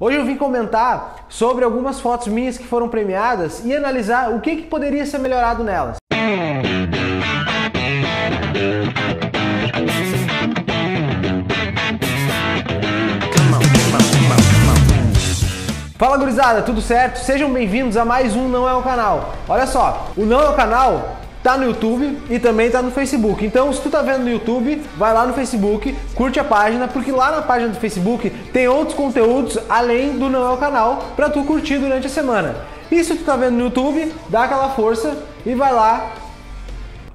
Hoje eu vim comentar sobre algumas fotos minhas que foram premiadas e analisar o que, que poderia ser melhorado nelas. Fala gurizada, tudo certo? Sejam bem-vindos a mais um Não É o Canal. Olha só, o Não É o Canal tá no YouTube e também tá no Facebook. Então, se tu tá vendo no YouTube, vai lá no Facebook, curte a página, porque lá na página do Facebook tem outros conteúdos além do Não é o Canal para tu curtir durante a semana. E se tu tá vendo no YouTube, dá aquela força e vai lá.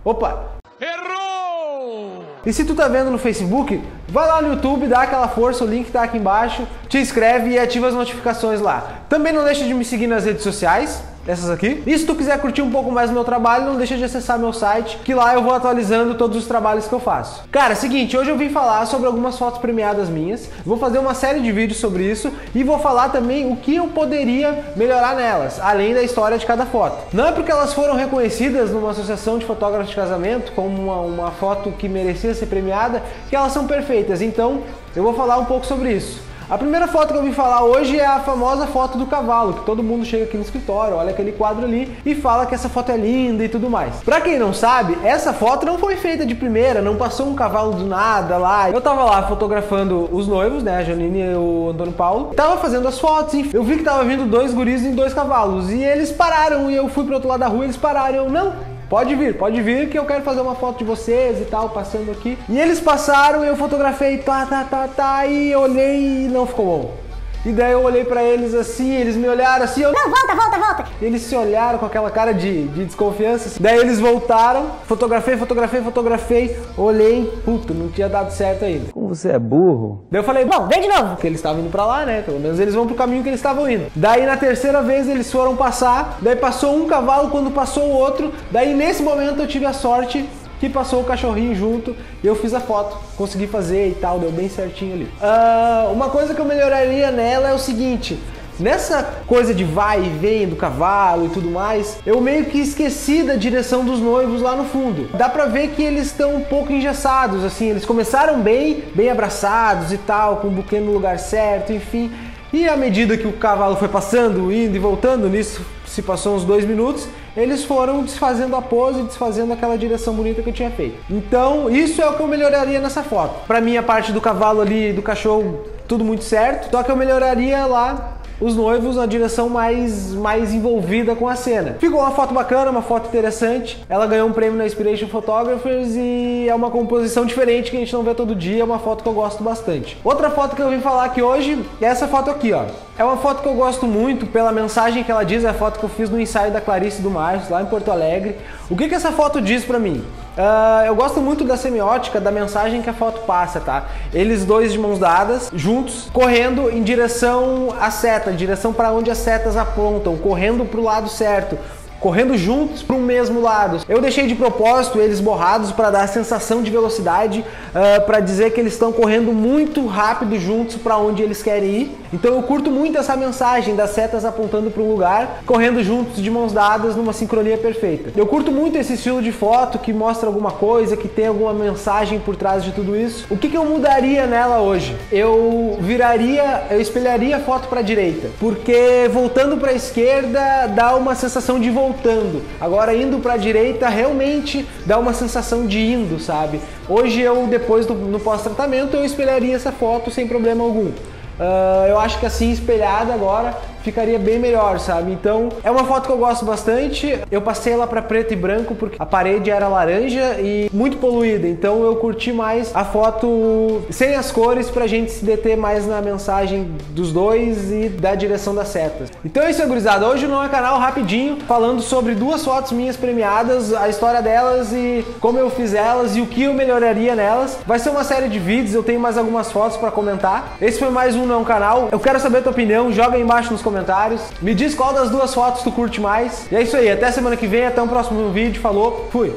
Opa! Errou! E se tu tá vendo no Facebook, vai lá no YouTube, dá aquela força, o link tá aqui embaixo, te inscreve e ativa as notificações lá. Também não deixa de me seguir nas redes sociais, essas aqui. E se tu quiser curtir um pouco mais do meu trabalho, não deixa de acessar meu site, que lá eu vou atualizando todos os trabalhos que eu faço. Cara, seguinte, hoje eu vim falar sobre algumas fotos premiadas minhas, vou fazer uma série de vídeos sobre isso e vou falar também o que eu poderia melhorar nelas, além da história de cada foto. Não é porque elas foram reconhecidas numa associação de fotógrafos de casamento como uma, uma foto que merecia ser premiada, que elas são perfeitas. Então, eu vou falar um pouco sobre isso. A primeira foto que eu vim falar hoje é a famosa foto do cavalo, que todo mundo chega aqui no escritório, olha aquele quadro ali e fala que essa foto é linda e tudo mais. Pra quem não sabe, essa foto não foi feita de primeira, não passou um cavalo do nada lá. Eu tava lá fotografando os noivos, né, a Janine e o Antônio Paulo. Tava fazendo as fotos, enfim. Eu vi que tava vindo dois guris em dois cavalos e eles pararam e eu fui pro outro lado da rua e eles pararam. Eu, não, Pode vir, pode vir que eu quero fazer uma foto de vocês e tal, passando aqui. E eles passaram eu fotografei, tá, tá, tá, tá, e olhei e não ficou bom. E daí eu olhei para eles assim, eles me olharam assim, eu... Não, volta, volta, volta! Eles se olharam com aquela cara de, de desconfiança. Assim. Daí eles voltaram, fotografei, fotografei, fotografei, olhei, puto, não tinha dado certo ainda. Como você é burro? Daí eu falei, bom, vem de novo, porque eles estavam indo para lá, né? Pelo menos eles vão pro caminho que eles estavam indo. Daí na terceira vez eles foram passar, daí passou um cavalo quando passou o outro. Daí nesse momento eu tive a sorte que passou o cachorrinho junto e eu fiz a foto, consegui fazer e tal, deu bem certinho ali. Uh, uma coisa que eu melhoraria nela é o seguinte. Nessa coisa de vai e vem do cavalo e tudo mais, eu meio que esqueci da direção dos noivos lá no fundo. Dá pra ver que eles estão um pouco engessados, assim, eles começaram bem, bem abraçados e tal, com o buquê no lugar certo, enfim. E à medida que o cavalo foi passando, indo e voltando, nisso se passou uns dois minutos, eles foram desfazendo a pose, desfazendo aquela direção bonita que eu tinha feito. Então, isso é o que eu melhoraria nessa foto. Para mim, a parte do cavalo ali, do cachorro, tudo muito certo. Só que eu melhoraria lá os noivos na direção mais, mais envolvida com a cena. Ficou uma foto bacana, uma foto interessante. Ela ganhou um prêmio na Inspiration Photographers e é uma composição diferente que a gente não vê todo dia. É uma foto que eu gosto bastante. Outra foto que eu vim falar aqui hoje é essa foto aqui, ó. É uma foto que eu gosto muito pela mensagem que ela diz, é a foto que eu fiz no ensaio da Clarice do Márcio, lá em Porto Alegre. O que, que essa foto diz para mim? Uh, eu gosto muito da semiótica, da mensagem que a foto passa, tá? Eles dois de mãos dadas, juntos, correndo em direção à seta, direção para onde as setas apontam, correndo para o lado certo, correndo juntos para o mesmo lado. Eu deixei de propósito eles borrados para dar a sensação de velocidade, uh, para dizer que eles estão correndo muito rápido juntos para onde eles querem ir. Então eu curto muito essa mensagem das setas apontando para um lugar, correndo juntos de mãos dadas numa sincronia perfeita. Eu curto muito esse estilo de foto que mostra alguma coisa, que tem alguma mensagem por trás de tudo isso. O que, que eu mudaria nela hoje? Eu viraria, eu espelharia a foto para a direita, porque voltando para a esquerda dá uma sensação de voltar voltando. Agora indo para a direita realmente dá uma sensação de indo, sabe? Hoje eu depois do no pós-tratamento eu espelharia essa foto sem problema algum. Uh, eu acho que assim espelhada agora ficaria bem melhor, sabe? Então, é uma foto que eu gosto bastante. Eu passei ela para preto e branco porque a parede era laranja e muito poluída. Então, eu curti mais a foto sem as cores pra gente se deter mais na mensagem dos dois e da direção das setas. Então é isso, gurizada. Hoje não é canal rapidinho falando sobre duas fotos minhas premiadas, a história delas e como eu fiz elas e o que eu melhoraria nelas. Vai ser uma série de vídeos, eu tenho mais algumas fotos para comentar. Esse foi mais um não canal. Eu quero saber a tua opinião, joga aí embaixo nos comentários comentários. Me diz qual das duas fotos tu curte mais. E é isso aí, até semana que vem, até o próximo vídeo. Falou, fui!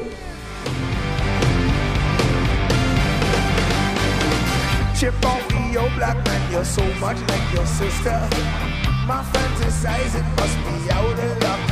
Chip off your black man, you're so much like your sister. My fantasize, it must be out of.